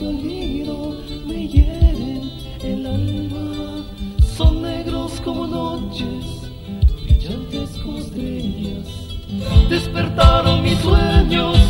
me hieren el alma. Son negros como noches, brillantes como estrellas. Despertaron mis sueños.